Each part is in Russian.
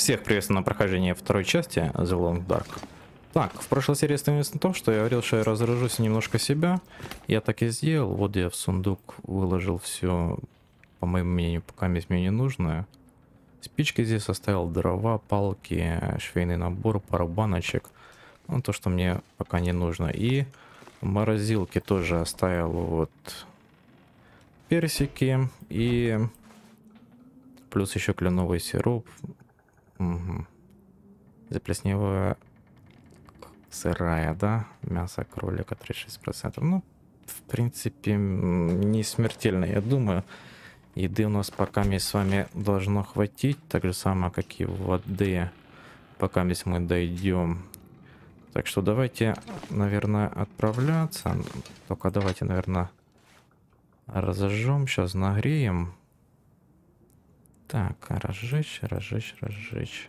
Всех приветствую на прохождении второй части The Long Dark. Так, в прошлой серии остановились на том, что я говорил, что я разоружусь немножко себя. Я так и сделал. Вот я в сундук выложил все, по моему мнению, пока мне не нужное. Спички здесь оставил, дрова, палки, швейный набор, пару баночек. Ну, то, что мне пока не нужно. И в морозилке тоже оставил вот персики и плюс еще кленовый сироп, Угу. Заплесневая сырая, да? Мясо кролика 36%. Ну, в принципе, не смертельно, я думаю. Еды у нас пока мы с вами должно хватить. Так же самое, как и воды, пока мы дойдем. Так что давайте, наверное, отправляться. Только давайте, наверное, разожжем. Сейчас нагреем. Так, разжечь, разжечь, разжечь.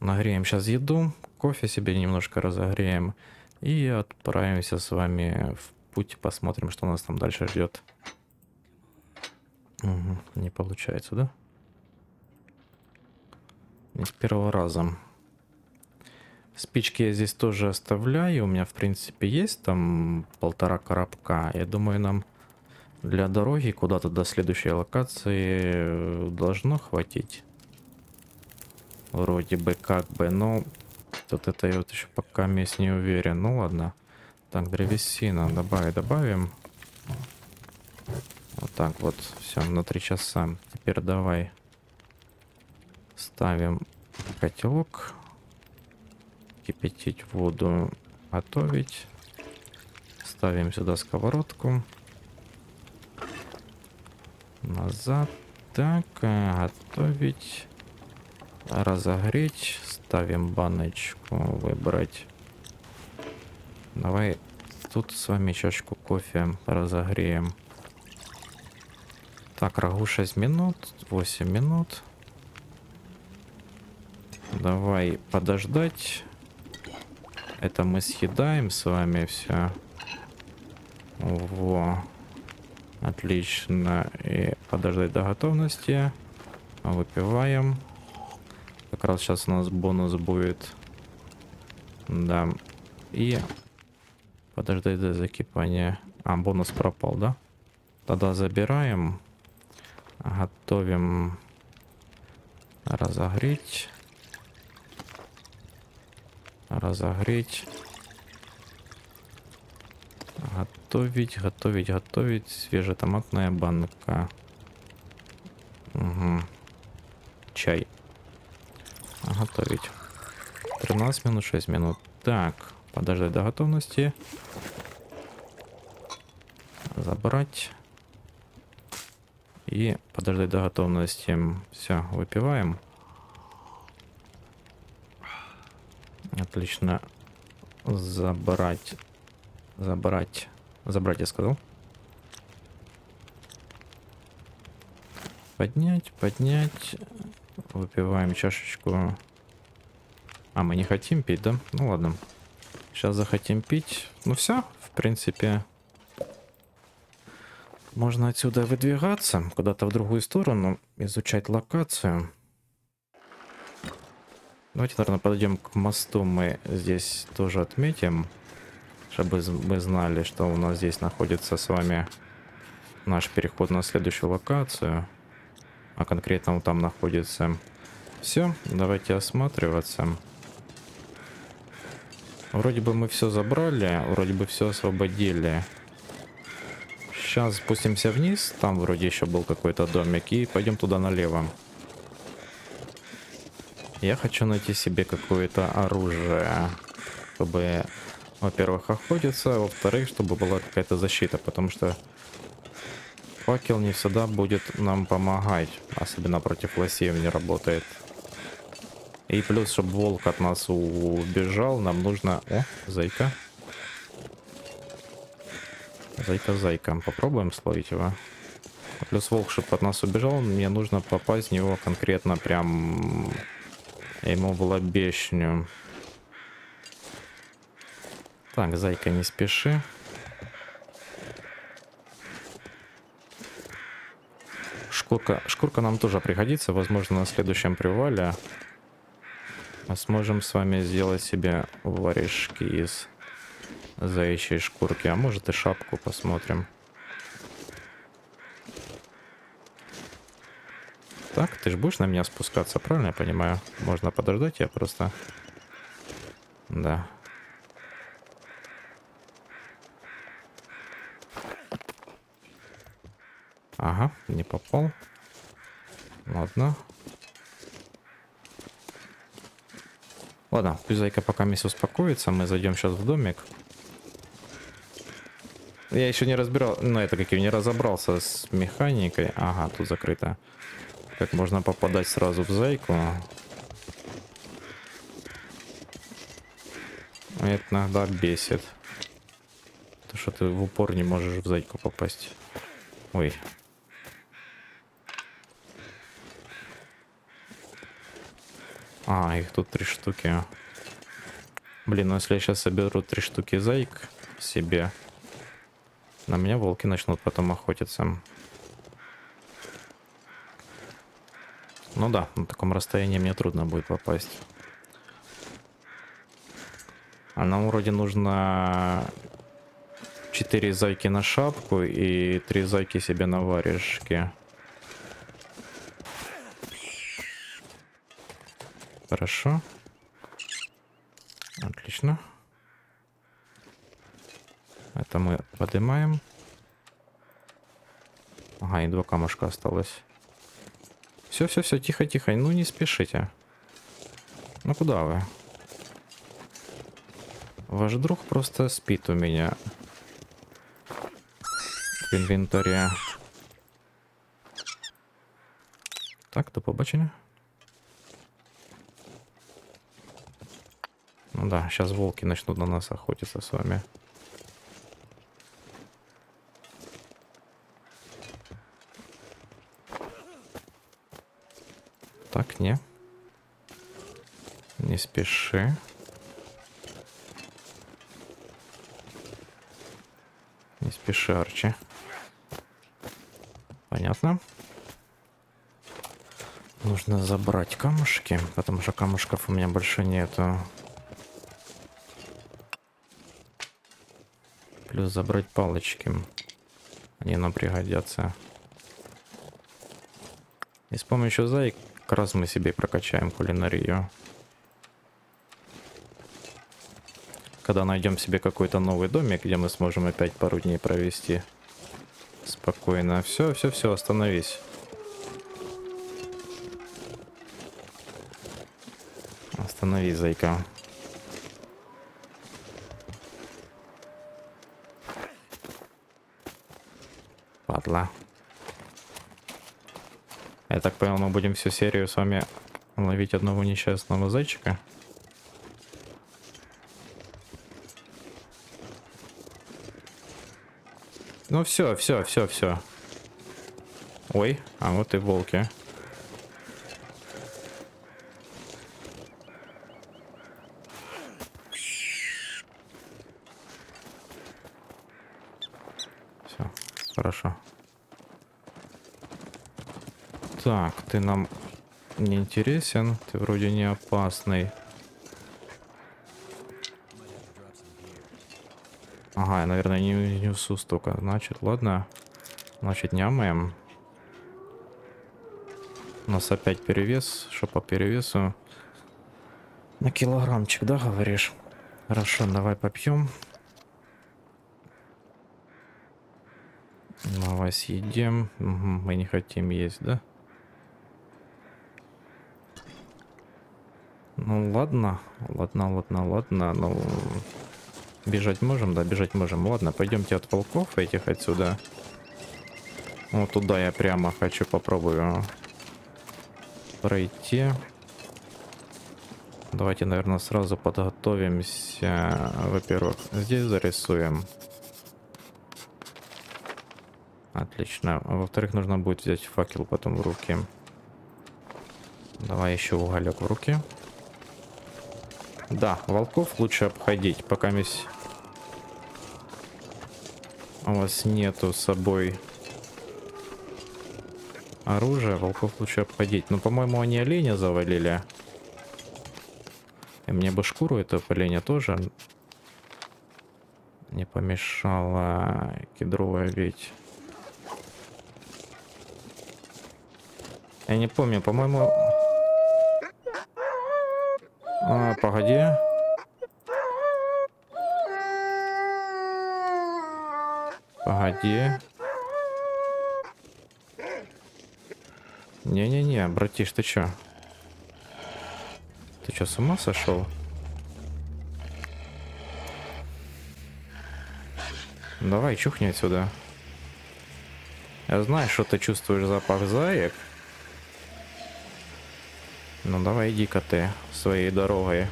Нагреем сейчас еду, кофе себе немножко разогреем и отправимся с вами в путь, посмотрим, что нас там дальше ждет. Угу, не получается, да? Не с первого раза. Спички я здесь тоже оставляю. У меня, в принципе, есть там полтора коробка. Я думаю, нам для дороги куда-то до следующей локации э, должно хватить. Вроде бы как бы, но тут это я вот еще пока мест не уверен. Ну ладно. Так, древесина добавим, добавим. Вот так вот. Все, на три часа. Теперь давай ставим котелок. Кипятить воду, готовить. Ставим сюда сковородку назад. Так, готовить. Разогреть. Ставим баночку. Выбрать. Давай тут с вами чашку кофе разогреем. Так, рагу 6 минут, 8 минут. Давай подождать. Это мы съедаем с вами все. Во. Отлично. И подождать до готовности. Выпиваем. Как раз сейчас у нас бонус будет. Да. И подождать до закипания. А, бонус пропал, да? Тогда забираем. Готовим разогреть. Разогреть. Готовить, готовить, готовить. Свежая томатная банка. Угу. Чай. Готовить. 13 минут, 6 минут. Так, подождать до готовности. Забрать. И подождать до готовности. Все, выпиваем. Отлично. Забрать Забрать. Забрать, я сказал. Поднять, поднять. Выпиваем чашечку. А, мы не хотим пить, да? Ну ладно. Сейчас захотим пить. Ну все, в принципе. Можно отсюда выдвигаться, куда-то в другую сторону, изучать локацию. Давайте, наверное, подойдем к мосту. Мы здесь тоже отметим чтобы мы знали, что у нас здесь находится с вами наш переход на следующую локацию. А конкретно он там находится. Все, давайте осматриваться. Вроде бы мы все забрали, вроде бы все освободили. Сейчас спустимся вниз, там вроде еще был какой-то домик, и пойдем туда налево. Я хочу найти себе какое-то оружие, чтобы во-первых, охотиться, во-вторых, чтобы была какая-то защита, потому что факел не всегда будет нам помогать, особенно против лосей не работает. И плюс, чтобы волк от нас убежал, нам нужно... О, зайка. Зайка-зайка. Попробуем словить его. Плюс волк, чтобы от нас убежал, мне нужно попасть в него конкретно прям ему в лобешню. Так, зайка, не спеши. Шкурка, шкурка нам тоже пригодится, возможно, на следующем привале. Мы сможем с вами сделать себе варежки из заячьей шкурки, а может и шапку посмотрим. Так, ты же будешь на меня спускаться, правильно я понимаю? Можно подождать, я просто... Да. Ага, не попал. Ладно. Ладно, пусть зайка пока мисс успокоится, мы зайдем сейчас в домик. Я еще не разбирал, ну это как и не разобрался с механикой. Ага, тут закрыто. Как можно попадать сразу в зайку? Это иногда бесит. То, что ты в упор не можешь в зайку попасть. Ой. А, их тут три штуки. Блин, ну если я сейчас соберу три штуки зайк себе, на меня волки начнут потом охотиться. Ну да, на таком расстоянии мне трудно будет попасть. А нам вроде нужно 4 зайки на шапку и 3 зайки себе на варежке. Хорошо. Отлично. Это мы поднимаем. Ага, и два камушка осталось. Все, все, все, тихо, тихо. Ну не спешите. Ну куда вы? Ваш друг просто спит у меня в инвентаре. Так, до побачення. Ну да, сейчас волки начнут на нас охотиться с вами. Так, не. Не спеши. Не спеши, Арчи. Понятно. Нужно забрать камушки, потому что камушков у меня больше нету. Плюс забрать палочки. Они нам пригодятся. И с помощью заек как раз мы себе прокачаем кулинарию. Когда найдем себе какой-то новый домик, где мы сможем опять пару дней провести спокойно. Все, все, все, остановись. Остановись, зайка. Падла. Я так понял, мы будем всю серию с вами ловить одного несчастного зайчика. Ну все, все, все, все. Ой, а вот и волки. Все, хорошо. Так, ты нам не интересен, ты вроде не опасный. Ага, я, наверное, не, не несу столько. Значит, ладно. Значит, нямаем. У нас опять перевес. Что по перевесу? На килограммчик, да, говоришь? Хорошо, давай попьем. Давай съедим. Угу, мы не хотим есть, да? Ну ладно, ладно, ладно, ладно, ну... Бежать можем, да, бежать можем. Ладно, пойдемте от волков этих отсюда. Вот туда я прямо хочу попробую пройти. Давайте, наверное, сразу подготовимся. Во-первых, здесь зарисуем. Отлично. Во-вторых, нужно будет взять факел потом в руки. Давай еще уголек в руки. Да, волков лучше обходить, пока месь у вас нету с собой оружие, волков лучше обходить. Но, по-моему, они оленя завалили. И мне бы шкуру этого оленя тоже не помешала кедровая ведь. Я не помню, по-моему... А, погоди. Погоди. Не-не-не, братиш, ты чё? Ты чё, с ума сошел? Давай, чухни отсюда. Я знаю, что ты чувствуешь запах заек. Ну давай, иди-ка ты своей дорогой.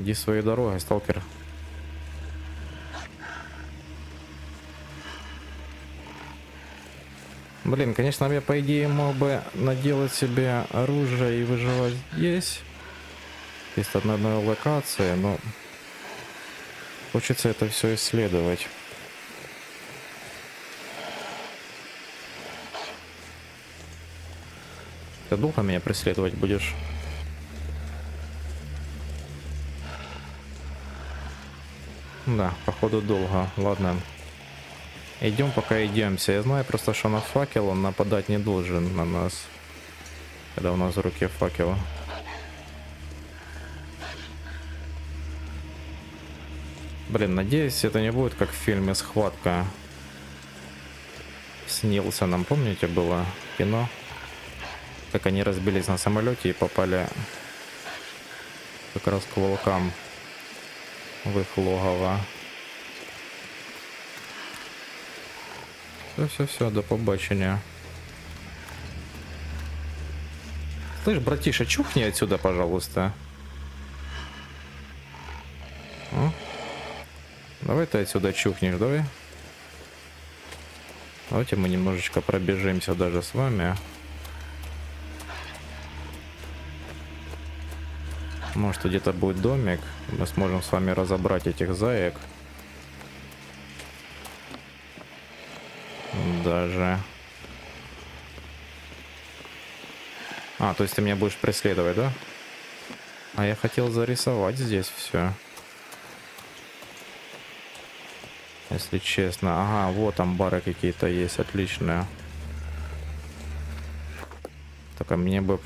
Иди своей дорогой, сталкер. Блин, конечно, я по идее мог бы наделать себе оружие и выживать здесь. Есть одна, одна локация, но хочется это все исследовать. Ты долго меня преследовать будешь? Да, походу долго. Ладно. Идем пока идемся. Я знаю просто, что на факел он нападать не должен на нас. Когда у нас в руке факел. Блин, надеюсь, это не будет как в фильме «Схватка» с Нилсоном. Помните, было кино? Как они разбились на самолете и попали как раз к волкам в их логово. Все-все-все, до побачення. Слышь, братиша, чухни отсюда, пожалуйста. О? Давай ты отсюда чухнешь, давай. Давайте мы немножечко пробежимся даже с вами. Может где-то будет домик. Мы сможем с вами разобрать этих заек. Даже. А, то есть ты меня будешь преследовать, да? А я хотел зарисовать здесь все. Если честно. Ага, вот там бары какие-то есть, отличные. Только мне бы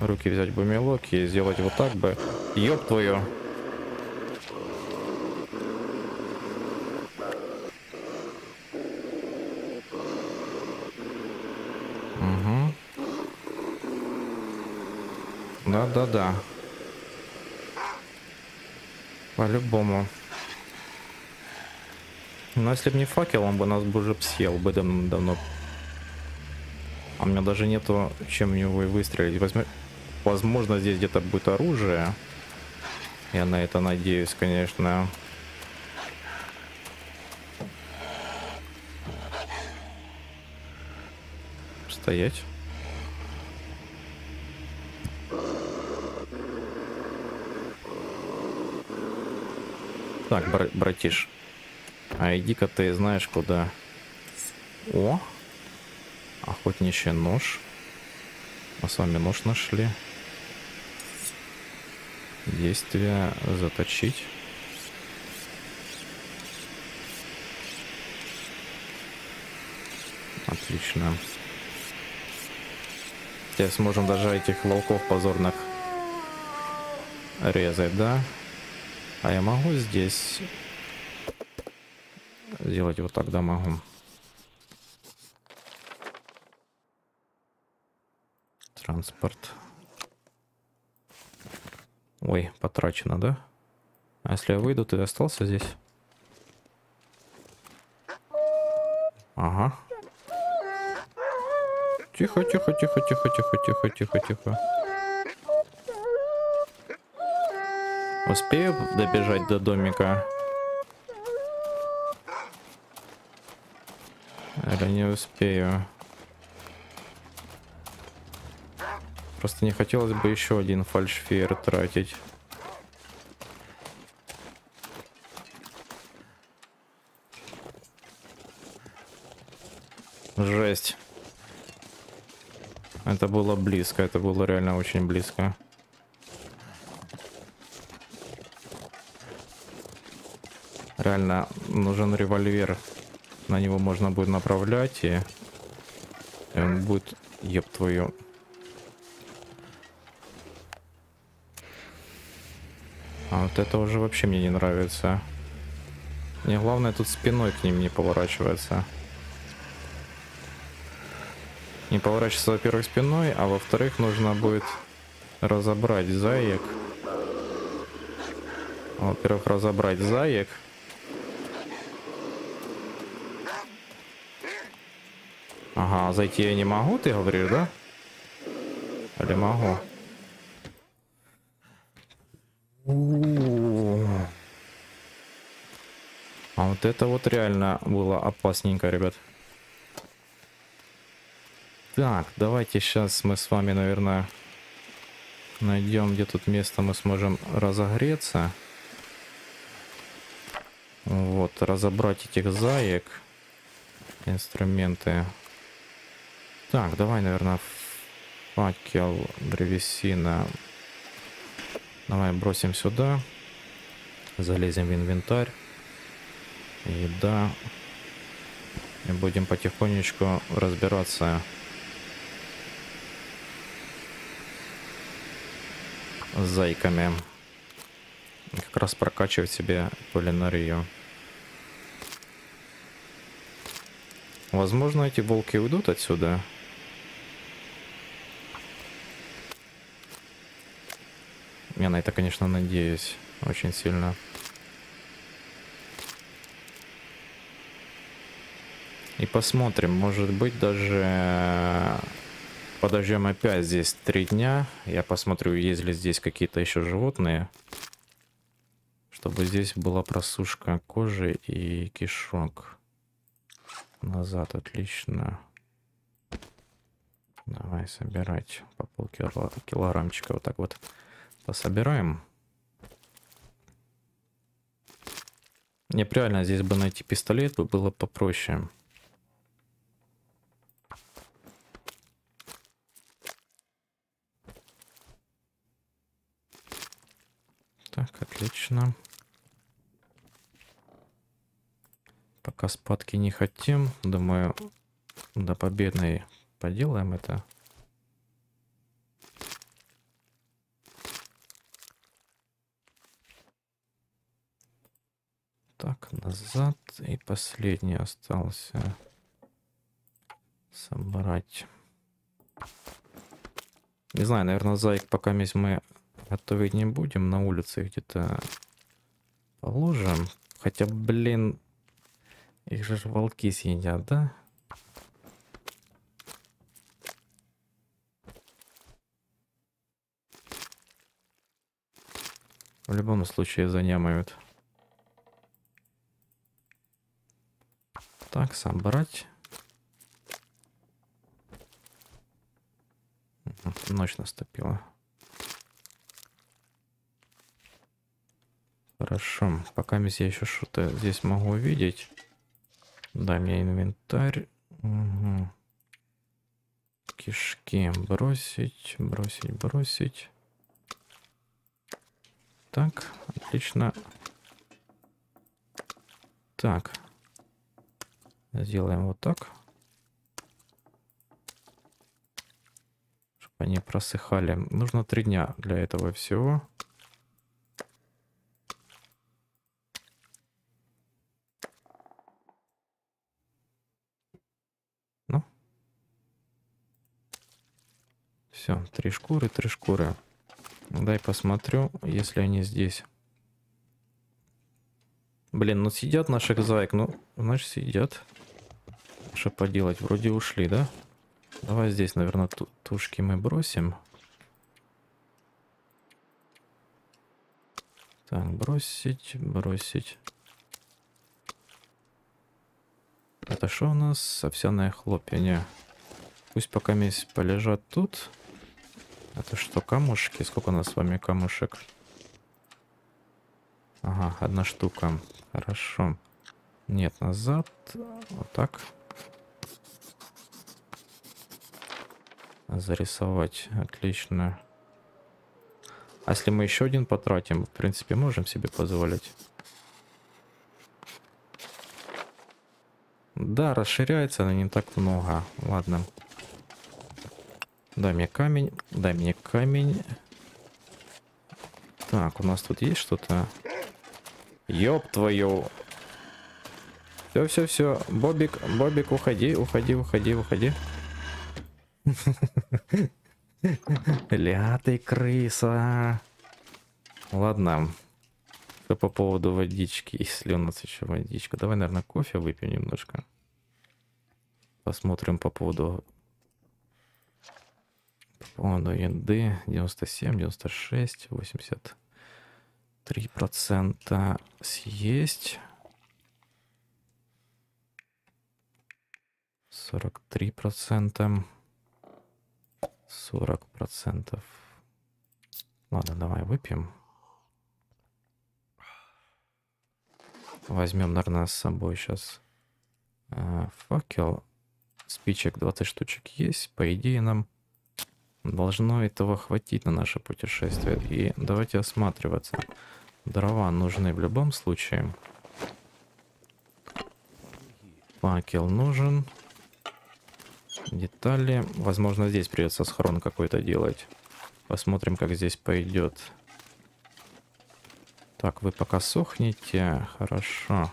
руки взять бы и сделать вот так бы. Ёб твою. Да-да-да. По-любому. Но если бы не факел, он бы нас бы уже съел бы давно. А у меня даже нету чем в него и выстрелить. Возьми... Возможно, здесь где-то будет оружие. Я на это надеюсь, конечно. Стоять. Так, бр братиш. А иди-ка ты знаешь куда. О! Охотничий нож. Мы с вами нож нашли действия заточить. Отлично. Теперь сможем даже этих волков позорных резать, да? А я могу здесь сделать вот тогда могу. Транспорт. Ой, потрачено, да? А если я выйду, ты остался здесь? Ага. Тихо, тихо, тихо, тихо, тихо, тихо, тихо, тихо. Успею добежать до домика? Или не успею? Просто не хотелось бы еще один фальшфейер тратить. Жесть. Это было близко, это было реально очень близко. Реально нужен револьвер. На него можно будет направлять и, и он будет, еб твою. А вот это уже вообще мне не нравится. Мне главное тут спиной к ним не поворачиваться. Не поворачиваться, во-первых, спиной, а во-вторых, нужно будет разобрать заек. Во-первых, разобрать заек. Ага, зайти я не могу, ты говоришь, да? Или могу? Вот это вот реально было опасненько, ребят. Так, давайте сейчас мы с вами, наверное, найдем, где тут место мы сможем разогреться. Вот, разобрать этих заек. Инструменты. Так, давай, наверное, факел, древесина. Давай бросим сюда. Залезем в инвентарь. Еда. И будем потихонечку разбираться с зайками. Как раз прокачивать себе кулинарию. Возможно, эти волки уйдут отсюда. Я на это, конечно, надеюсь очень сильно. И посмотрим, может быть, даже подождем опять здесь три дня. Я посмотрю, есть ли здесь какие-то еще животные. Чтобы здесь была просушка кожи и кишок. Назад, отлично. Давай собирать по полкилограммчика вот так вот. Пособираем. Мне реально здесь бы найти пистолет бы было попроще. Так, отлично. Пока спадки не хотим. Думаю, до победной поделаем это. Так, назад. И последний остался собрать. Не знаю, наверное, зайк пока мы готовить не будем. На улице где-то положим. Хотя, блин, их же волки съедят, да? В любом случае занямают. Так, собрать. Ночь наступила. Хорошо. Пока я еще что-то здесь могу увидеть. Да, мне инвентарь. Угу. Кишки бросить, бросить, бросить. Так, отлично. Так, Сделаем вот так. Чтобы они просыхали. Нужно три дня для этого всего. Все, три шкуры, три шкуры. Дай посмотрю, если они здесь. Блин, ну сидят наших зайк, ну, значит сидят. Что поделать, вроде ушли, да? Давай здесь, наверное, ту тушки мы бросим. Так, бросить, бросить. Это что у нас? Овсяное хлопья, не. Пусть пока месть полежат тут. Это что, камушки? Сколько у нас с вами камушек? Ага, одна штука. Хорошо. Нет, назад. Вот так. Зарисовать. Отлично. А если мы еще один потратим, в принципе, можем себе позволить. Да, расширяется, но не так много. Ладно. Дай мне камень. Дай мне камень. Так, у нас тут есть что-то? Ёб твою. Все, все, все. Бобик, Бобик, уходи, уходи, уходи, уходи. Ля ты крыса. Ладно. Что по поводу водички, если у нас еще водичка. Давай, наверное, кофе выпьем немножко. Посмотрим по поводу по поводу еды 97, 96, 83 процента съесть. 43 процента. 40 процентов. Ладно, давай выпьем. Возьмем, наверное, с собой сейчас э, факел. Спичек 20 штучек есть. По идее, нам должно этого хватить на наше путешествие. И давайте осматриваться. Дрова нужны в любом случае. Факел нужен. Детали. Возможно, здесь придется схрон какой-то делать. Посмотрим, как здесь пойдет. Так, вы пока сохнете. Хорошо.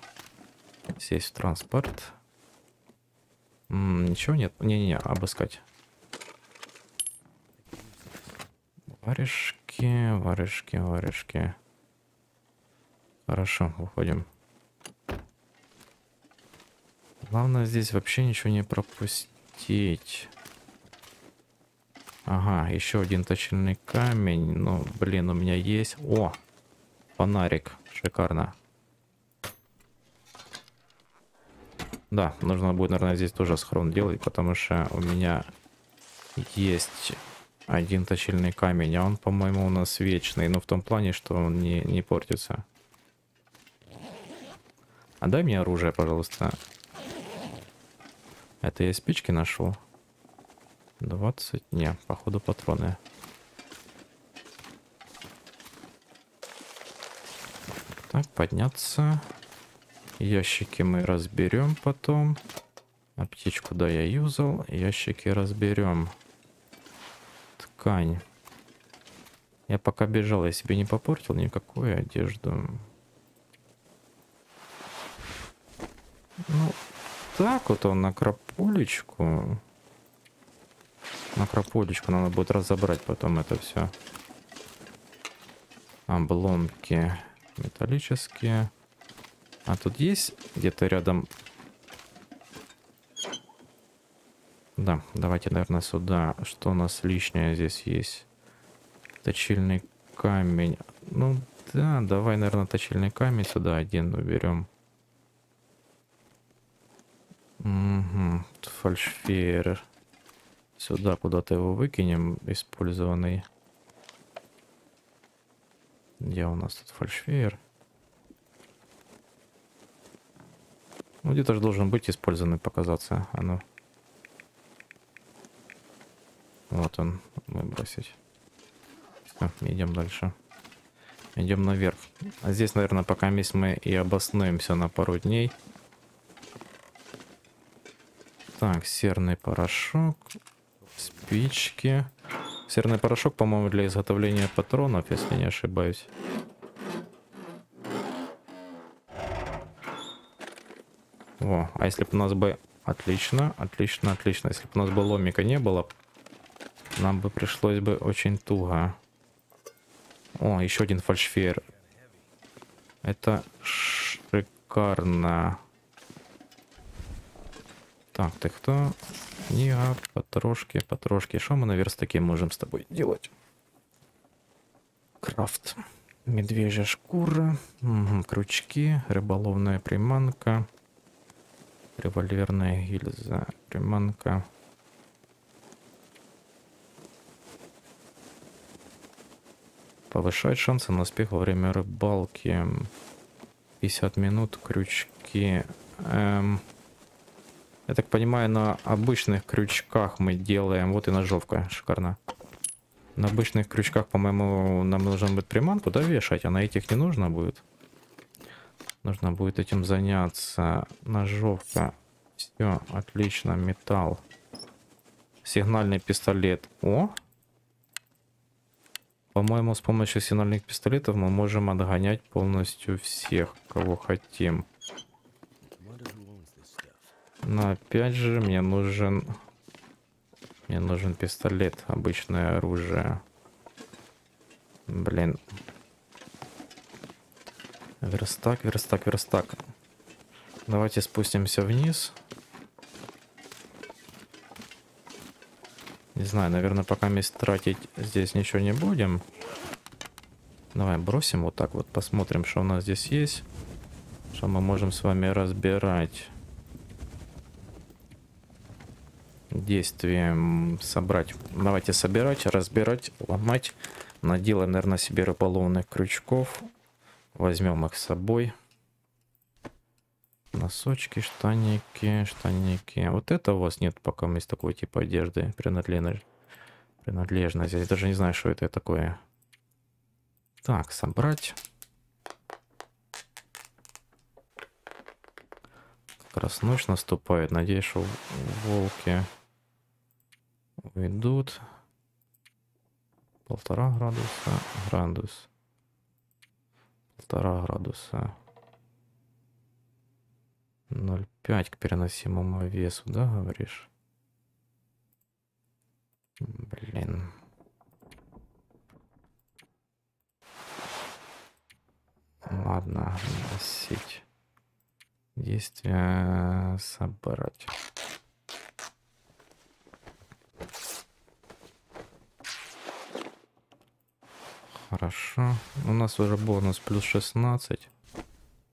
Сесть в транспорт. М -м, ничего нет? Не-не-не, обыскать. Варежки, варежки, варежки. Хорошо, уходим. Главное здесь вообще ничего не пропустить. Ага, еще один точильный камень. Ну, блин, у меня есть... О! Фонарик. Шикарно. Да, нужно будет, наверное, здесь тоже схрон делать, потому что у меня есть один точильный камень, а он, по-моему, у нас вечный. Но в том плане, что он не, не портится. А дай мне оружие, пожалуйста. Это я спички нашел. 20. Не, походу патроны. Так, подняться. Ящики мы разберем потом. Аптечку, да, я юзал. Ящики разберем. Ткань. Я пока бежал, я себе не попортил никакую одежду. Ну, так вот он на крополечку. На крополечку надо будет разобрать потом это все. Обломки металлические. А тут есть где-то рядом... Да, давайте, наверное, сюда. Что у нас лишнее здесь есть? Точильный камень. Ну, да, давай, наверное, точильный камень сюда один уберем. Угу, фальшфейер. Сюда куда-то его выкинем, использованный. Где у нас тут фальшфейер? Ну, где-то же должен быть использованный показаться. А ну. Вот он, выбросить. Все, идем дальше. Идем наверх. А здесь, наверное, пока мы и обоснуемся на пару дней. Так, серный порошок. Спички. Серный порошок, по-моему, для изготовления патронов, если не ошибаюсь. О, а если бы у нас бы... Отлично, отлично, отлично. Если бы у нас бы ломика не было, нам бы пришлось бы очень туго. О, еще один фальшфейер. Это шикарно. Так, ты кто? Книга, потрошки, потрошки. Что мы на верстаке можем с тобой делать? Крафт. Медвежья шкура, угу, крючки, рыболовная приманка. Револьверная гильза. Приманка. Повышает шансы на успех во время рыбалки. 50 минут, крючки. Эм... Я так понимаю, на обычных крючках мы делаем... Вот и ножовка, шикарно. На обычных крючках, по-моему, нам нужно будет приманку, да, вешать, а на этих не нужно будет. Нужно будет этим заняться. Ножовка. Все, отлично, металл. Сигнальный пистолет. О! По-моему, с помощью сигнальных пистолетов мы можем отгонять полностью всех, кого хотим. Но опять же, мне нужен... Мне нужен пистолет, обычное оружие. Блин. Верстак, верстак, верстак. Давайте спустимся вниз. Не знаю, наверное, пока мест тратить здесь ничего не будем. Давай бросим вот так вот, посмотрим, что у нас здесь есть. Что мы можем с вами разбирать. действием собрать. Давайте собирать, разбирать, ломать. Наделаем, наверное, себе рыболовных крючков. Возьмем их с собой. Носочки, штаники, штаники. Вот это у вас нет пока есть такой типа одежды. Принадлежность. Я даже не знаю, что это такое. Так, собрать. Как раз ночь наступает. Надеюсь, что волки уйдут. Полтора градуса, градус. Полтора градуса. 0,5 к переносимому весу, да, говоришь? Блин. Ладно, носить. Действие собрать. Хорошо. У нас уже бонус плюс 16.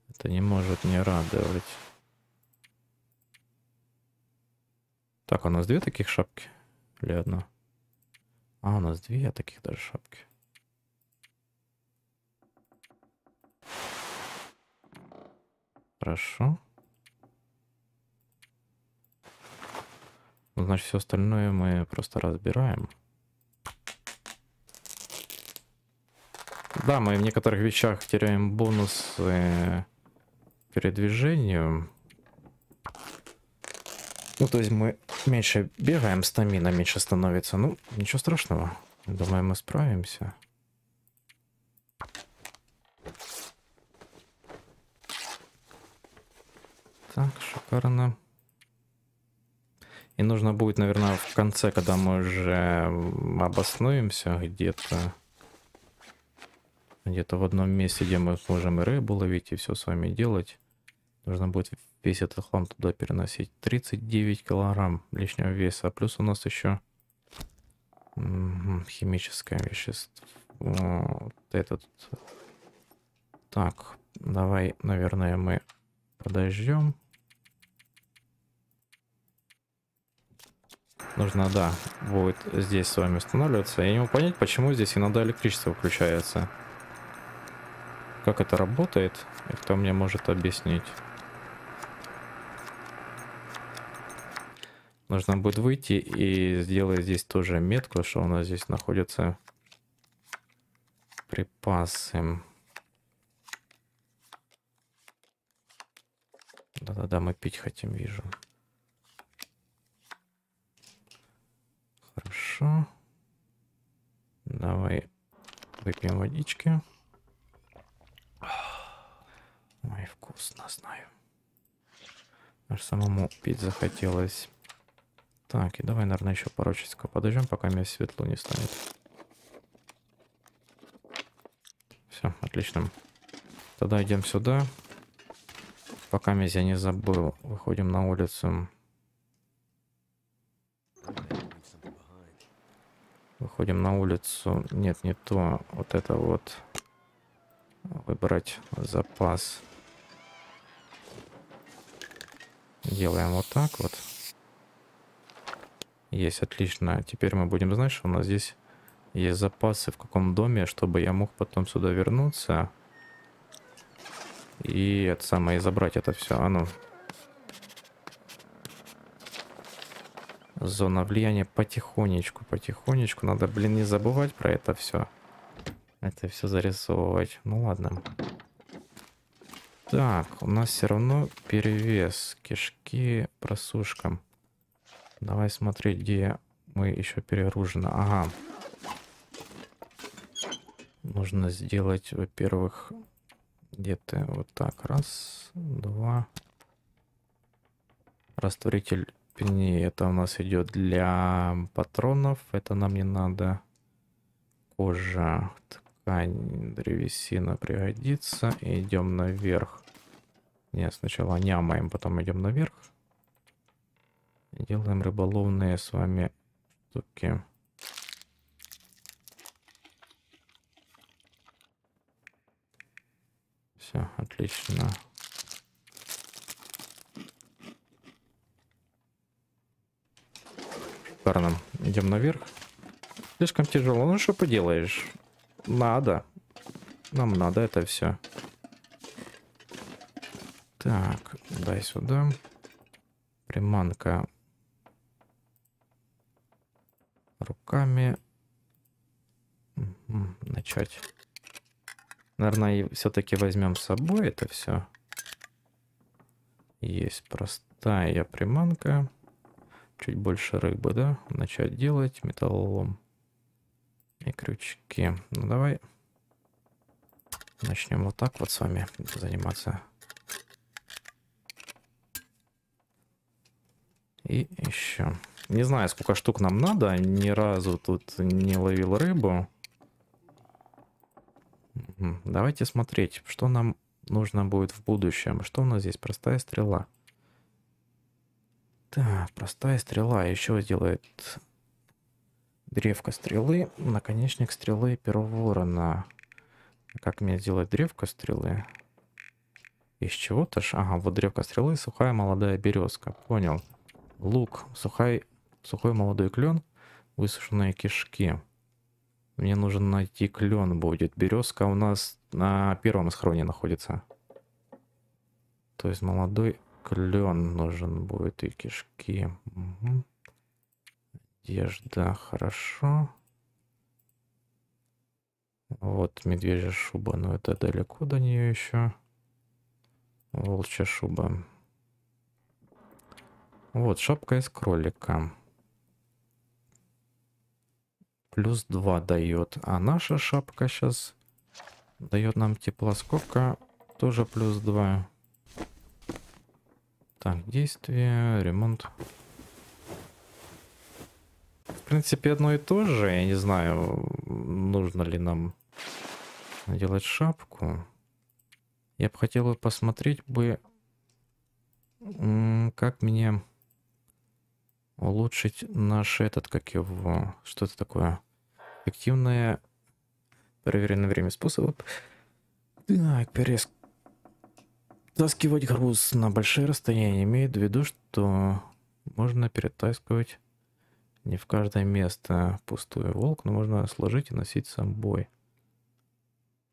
Это не может не радовать. Так, у нас две таких шапки? Или одна? А, у нас две таких даже шапки. Хорошо. Ну, значит, все остальное мы просто разбираем. Да, мы в некоторых вещах теряем бонус э, передвижению. Ну, то есть мы меньше бегаем, стамина меньше становится. Ну, ничего страшного. Думаю, мы справимся. Так, шикарно. И нужно будет, наверное, в конце, когда мы уже обоснуемся где-то где-то в одном месте, где мы сможем рыбу ловить, и все с вами делать. Нужно будет весь этот хлам туда переносить. 39 килограмм лишнего веса. Плюс у нас еще химическое вещество. Вот этот. Так, давай, наверное, мы подождем. Нужно, да, будет здесь с вами устанавливаться. Я не могу понять, почему здесь иногда электричество включается. Как это работает? Кто мне может объяснить? Нужно будет выйти и сделать здесь тоже метку, что у нас здесь находятся припасы. Да-да-да, мы пить хотим, вижу. Хорошо. Давай выпьем водички. Ой, вкусно, знаю. Аж самому пить захотелось. Так, и давай, наверное, еще пару часиков подождем, пока мне светло не станет. Все, отлично. Тогда идем сюда. Пока я не забыл. Выходим на улицу. Выходим на улицу. Нет, не то. Вот это вот. Выбрать запас. Делаем вот так вот. Есть, отлично. Теперь мы будем знать, что у нас здесь есть запасы в каком доме, чтобы я мог потом сюда вернуться. И это самое, и забрать это все. А ну. Зона влияния потихонечку, потихонечку. Надо, блин, не забывать про это все. Это все зарисовывать. Ну ладно. Так, у нас все равно перевес. Кишки, просушка. Давай смотреть, где мы еще перегружены. Ага. Нужно сделать, во-первых, где-то вот так. Раз, два. Растворитель пени. Это у нас идет для патронов. Это нам не надо. Кожа, ткань, древесина пригодится. идем наверх. Нет, сначала нямаем, потом идем наверх. Делаем рыболовные с вами штуки. Все, отлично. Шикарно. Идем наверх. Слишком тяжело. Ну что поделаешь? Надо. Нам надо это все. Так, дай сюда. Приманка руками. Начать. Наверное, все-таки возьмем с собой это все. Есть простая приманка. Чуть больше рыбы, да? Начать делать металлолом. И крючки. Ну давай начнем вот так вот с вами заниматься. И еще. Не знаю, сколько штук нам надо. Ни разу тут не ловил рыбу. Давайте смотреть, что нам нужно будет в будущем. Что у нас здесь? Простая стрела. Так, простая стрела еще сделает древко стрелы, наконечник стрелы перо ворона. Как мне сделать древко стрелы? Из чего-то ж... Ага, вот древко стрелы, сухая молодая березка. Понял. Лук, сухой, сухой молодой клен, высушенные кишки. Мне нужно найти клен будет. Березка у нас на первом схроне находится. То есть молодой клен нужен будет и кишки. Угу. Одежда, хорошо. Вот медвежья шуба, но это далеко до нее еще. Волчья шуба. Вот, шапка из кролика плюс 2 дает. А наша шапка сейчас дает нам теплоскопка тоже плюс 2. Так, действие, ремонт. В принципе, одно и то же. Я не знаю, нужно ли нам делать шапку. Я бы хотел посмотреть бы, как мне улучшить наш этот, как его, что это такое? Эффективное, проверенное время способ. Так, перес... Таскивать груз на большие расстояния имеет в виду, что можно перетаскивать не в каждое место пустую волк, но можно сложить и носить с собой.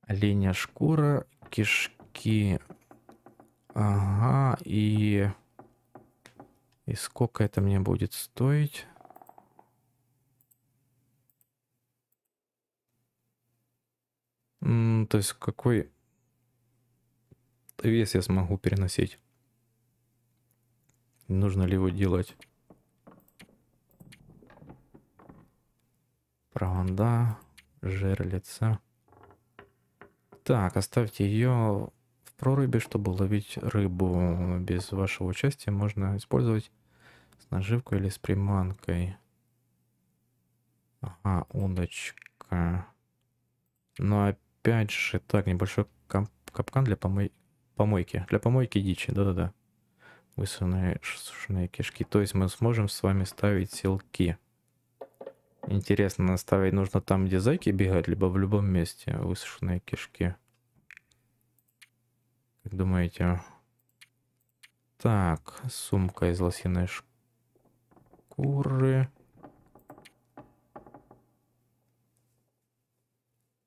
Оленя шкура, кишки. Ага, и и сколько это мне будет стоить? То есть какой вес я смогу переносить? Нужно ли его делать? Провода, жерлица. Так, оставьте ее в проруби, чтобы ловить рыбу. Без вашего участия можно использовать наживкой или с приманкой? Ага, удочка. Но опять же, так, небольшой капкан для помой... помойки. Для помойки дичи, да-да-да. Высушенные сушеные кишки. То есть мы сможем с вами ставить селки. Интересно, наставить нужно там, где зайки бегают, либо в любом месте высушенные кишки. Как думаете? Так, сумка из лосиной шкуры шкуры.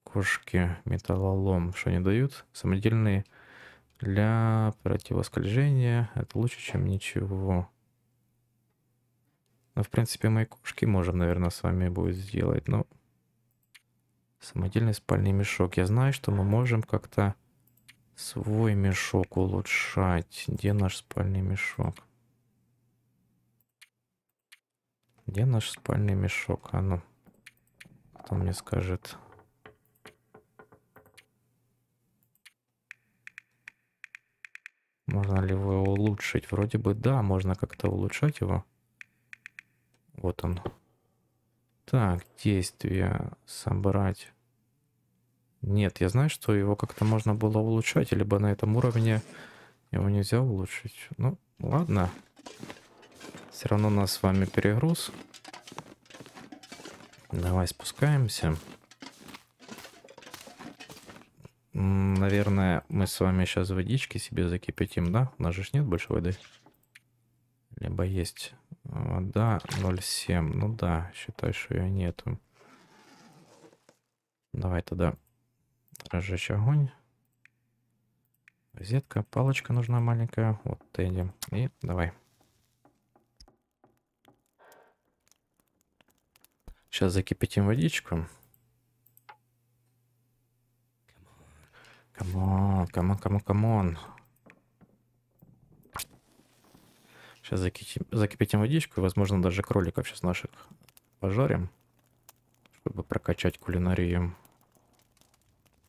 Кошки, металлолом. Что они дают? Самодельные для противоскольжения. Это лучше, чем ничего. Ну, в принципе, мои кошки можем, наверное, с вами будет сделать, но... Самодельный спальный мешок. Я знаю, что мы можем как-то свой мешок улучшать. Где наш спальный мешок? Где наш спальный мешок? А ну, кто мне скажет? Можно ли его улучшить? Вроде бы да, можно как-то улучшать его. Вот он. Так, действие. Собрать. Нет, я знаю, что его как-то можно было улучшать, либо на этом уровне его нельзя улучшить. Ну, ладно. Все равно у нас с вами перегруз. Давай спускаемся. Наверное, мы с вами сейчас водички себе закипятим, да? У нас же нет больше воды. Либо есть вода 0,7. Ну да, считай, что ее нету. Давай тогда разжечь огонь. Розетка, палочка нужна маленькая. Вот, Тедди. И давай. Сейчас закипятим водичку. Камон, камон, камон, камон. Сейчас закипятим, закипятим водичку, возможно, даже кроликов сейчас наших пожарим, чтобы прокачать кулинарию.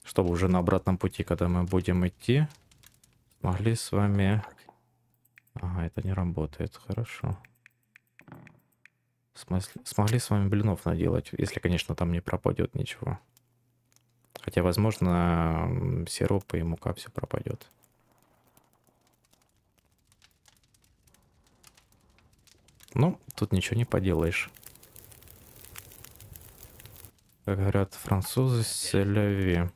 Чтобы уже на обратном пути, когда мы будем идти, смогли с вами... Ага, это не работает, хорошо. Смысле... Смогли с вами блинов наделать, если, конечно, там не пропадет ничего. Хотя, возможно, сироп и мука все пропадет. Ну, тут ничего не поделаешь. Как говорят французы, селяви.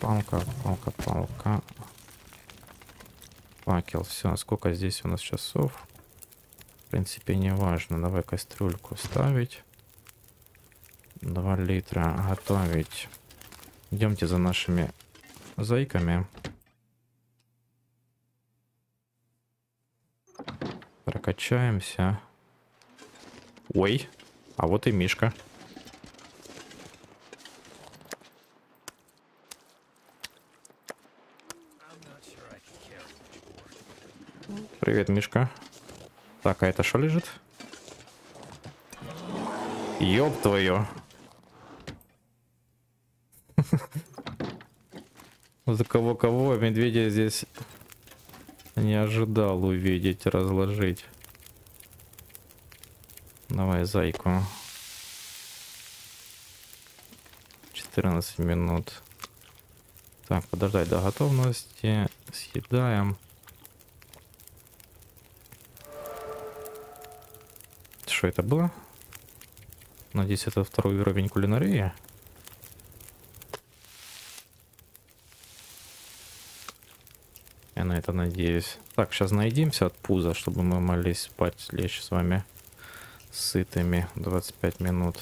Палка, палка, палка. Факел. Все, сколько здесь у нас часов? В принципе, не важно. Давай кастрюльку ставить. 2 литра готовить. Идемте за нашими зайками. Прокачаемся. Ой, а вот и Мишка. Привет, Мишка. Так, а это что лежит? Ёб твою. За кого-кого медведя здесь не ожидал увидеть, разложить. Давай зайку. 14 минут. Так, подождать до готовности. Съедаем. Что это было? Надеюсь, это второй уровень кулинарии. Я на это надеюсь. Так, сейчас найдемся от пуза, чтобы мы могли спать, лечь с вами сытыми 25 минут.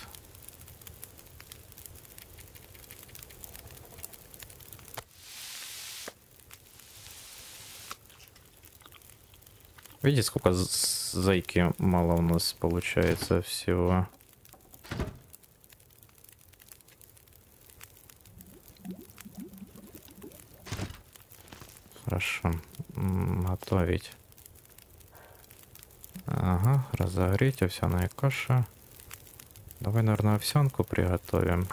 Видите, сколько зайки мало у нас получается всего. Хорошо. Готовить. Ага, разогреть овсяная каша. Давай, наверное, овсянку приготовим.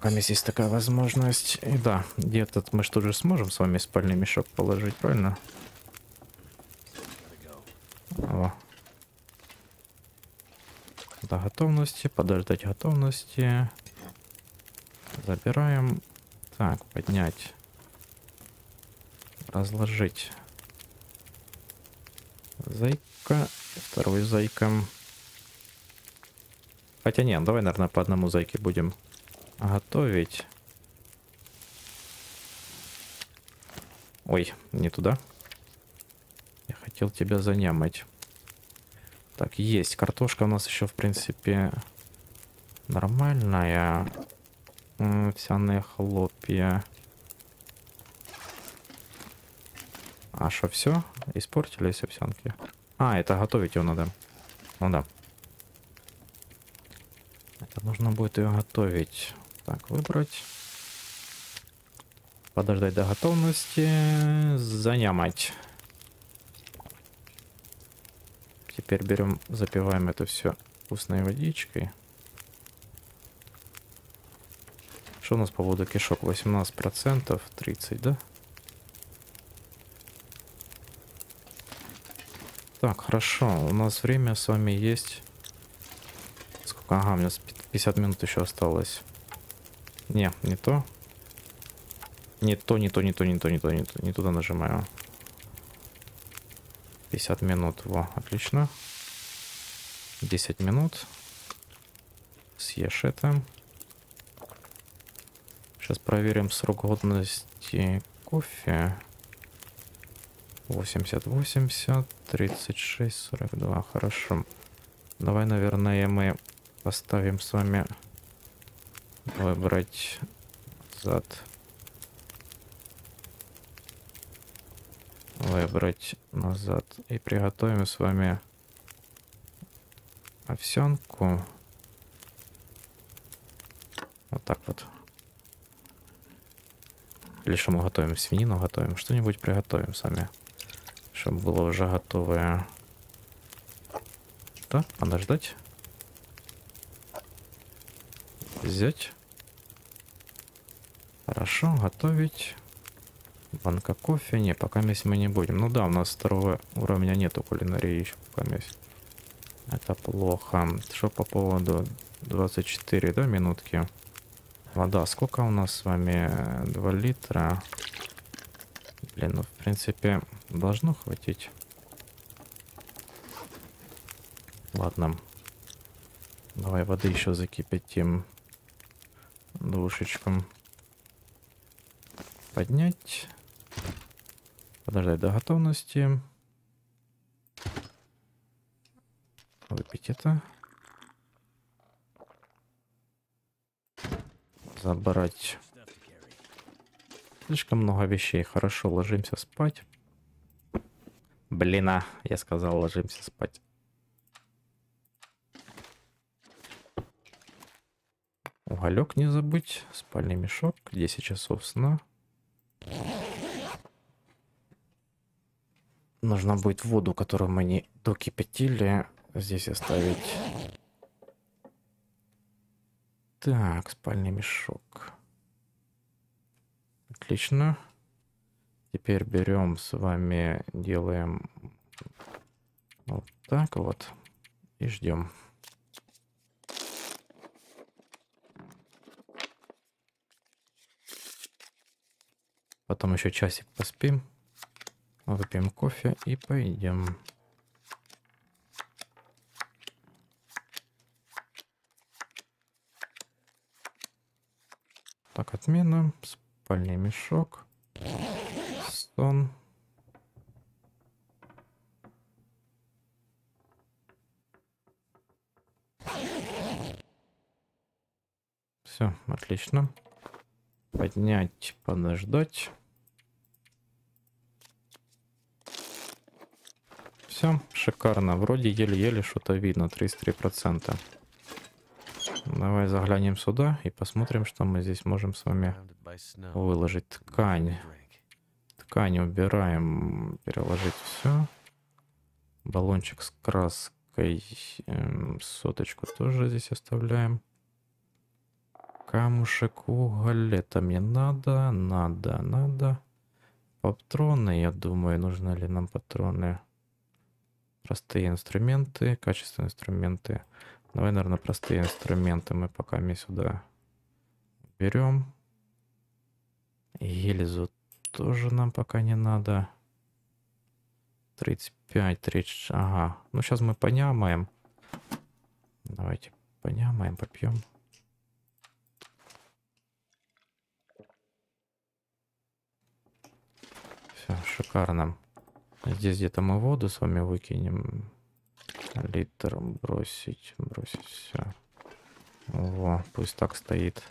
Пока здесь есть такая возможность. И да, где-то мы что же сможем с вами спальный мешок положить, правильно? О. До готовности, подождать готовности. Забираем. Так, поднять. Разложить. Зайка. Второй зайка. Хотя нет, давай, наверное, по одному зайке будем готовить. Ой, не туда. Я хотел тебя занямать. Так, есть. Картошка у нас еще, в принципе, нормальная. Овсяные хлопья. А что, все? Испортились овсянки? А, это готовить его надо. Ну да. Это нужно будет ее готовить. Так, выбрать. Подождать до готовности. Занямать. Теперь берем, запиваем это все вкусной водичкой. Что у нас по поводу кишок? 18%, 30, да? Так, хорошо. У нас время с вами есть... Сколько? Ага, у нас 50 минут еще осталось. Не, не то. Не то, не то, не то, не то, не то, не то. Не туда нажимаю. 50 минут. Во, отлично. 10 минут. Съешь это. Сейчас проверим срок годности кофе. 80, 80, 36, 42. Хорошо. Давай, наверное, мы поставим с вами выбрать зад. Выбрать назад. И приготовим с вами овсянку. Вот так вот. Или что мы готовим? Свинину готовим? Что-нибудь приготовим сами. Чтобы было уже готовое. Да, подождать. Взять. Хорошо, готовить. Банка кофе. Не, пока месть мы не будем. Ну да, у нас второго уровня нету кулинарии еще пока месть. Это плохо. Что по поводу 24, да, минутки? Вода. Сколько у нас с вами? 2 литра. Блин, ну, в принципе, должно хватить. Ладно. Давай воды еще закипятим. Душечком. Поднять. Подождать до готовности. Выпить это. забрать. Слишком много вещей. Хорошо, ложимся спать. Блин, а, я сказал, ложимся спать. Уголек не забыть. Спальный мешок. 10 часов сна. Нужно будет воду, которую мы не докипятили, здесь оставить. Так, спальный мешок. Отлично. Теперь берем с вами, делаем вот так вот и ждем. Потом еще часик поспим, выпьем кофе и пойдем. Так, отмена. Спальный мешок. Сон. Все, отлично. Поднять, подождать. Все, шикарно. Вроде еле-еле что-то видно, 33%. Давай заглянем сюда и посмотрим, что мы здесь можем с вами выложить. Ткань. Ткань убираем. Переложить все. Баллончик с краской. Эм, соточку тоже здесь оставляем. Камушек, уголь. Это мне надо, надо, надо. Патроны, я думаю, нужны ли нам патроны. Простые инструменты, качественные инструменты. Давай, наверное, простые инструменты мы пока мы сюда берем. Гильзу тоже нам пока не надо. 35, 30, ага. Ну, сейчас мы понямаем. Давайте понямаем, попьем. Все, шикарно. Здесь где-то мы воду с вами выкинем. Литр бросить, бросить все. Во, пусть так стоит.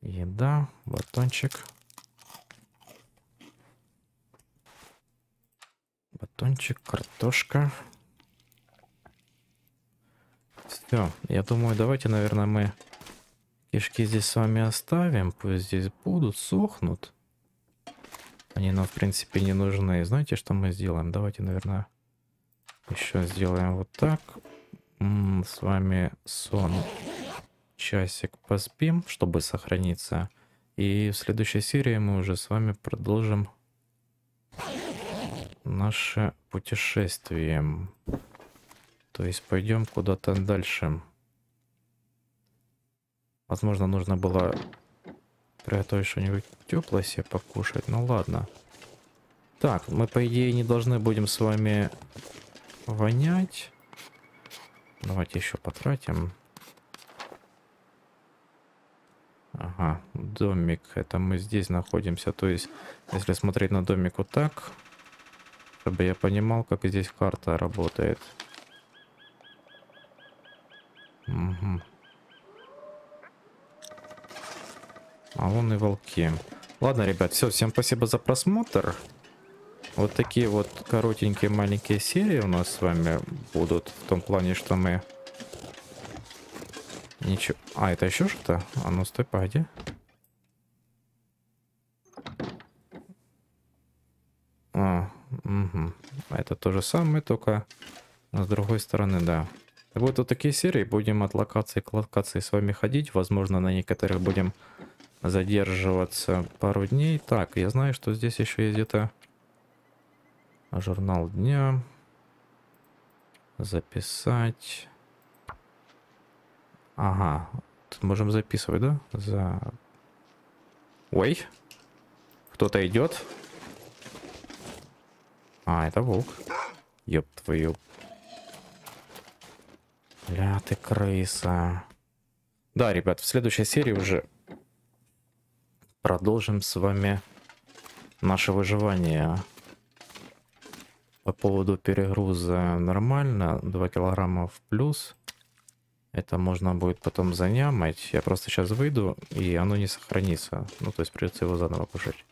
Еда, батончик. Батончик, картошка. Все, я думаю, давайте, наверное, мы кишки здесь с вами оставим. Пусть здесь будут, сохнут. Они нам, в принципе, не нужны. Знаете, что мы сделаем? Давайте, наверное, еще сделаем вот так. М -м, с вами сон. Часик поспим, чтобы сохраниться. И в следующей серии мы уже с вами продолжим наше путешествие. То есть пойдем куда-то дальше. Возможно, нужно было приготовить что-нибудь теплое себе покушать. Ну ладно. Так, мы по идее не должны будем с вами вонять. Давайте еще потратим. Ага, домик. Это мы здесь находимся. То есть, если смотреть на домик вот так, чтобы я понимал, как здесь карта работает. Угу. А вон и волки. Ладно, ребят, все, всем спасибо за просмотр. Вот такие вот коротенькие маленькие серии у нас с вами будут. В том плане, что мы... Ничего... А, это еще что-то? А ну стой, погоди. А, угу. Это то же самое, только с другой стороны, да. Вот вот такие серии. Будем от локации к локации с вами ходить. Возможно, на некоторых будем задерживаться пару дней. Так, я знаю, что здесь еще есть где-то журнал дня. Записать. Ага. Тут можем записывать, да? За... Ой. Кто-то идет. А, это волк. Ёб твою Бля, ты крыса. Да, ребят, в следующей серии уже продолжим с вами наше выживание. По поводу перегруза нормально, 2 килограмма в плюс. Это можно будет потом занямать. Я просто сейчас выйду, и оно не сохранится. Ну, то есть придется его заново кушать.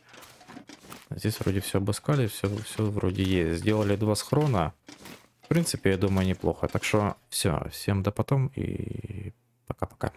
Здесь вроде все обыскали, все, все вроде есть. Сделали два схрона. В принципе, я думаю, неплохо. Так что все, всем до потом и пока-пока.